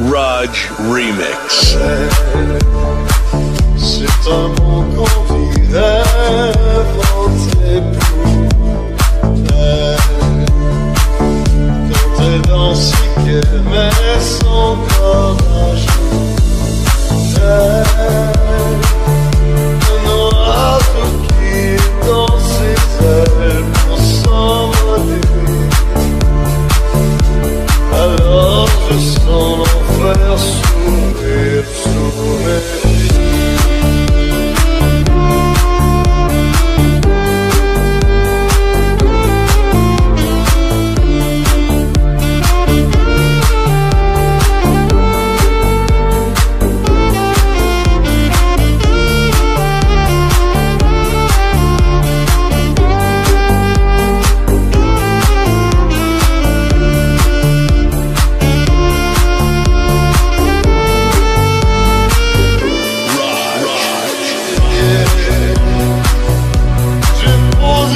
Raj Remix. S'ouvrir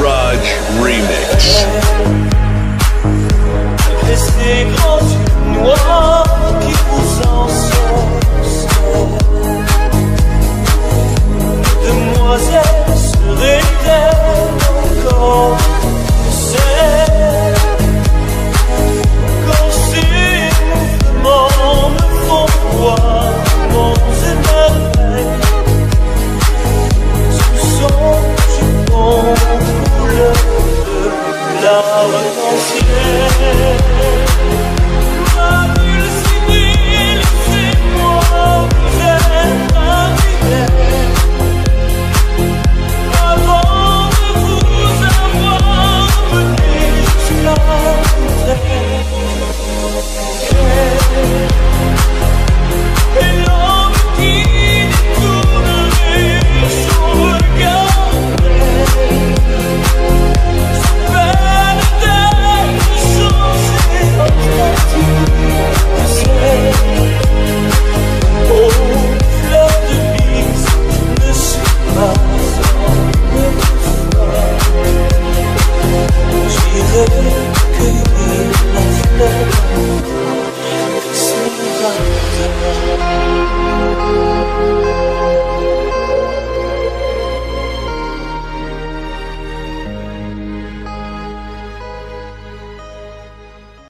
Raj Remix. Let's go.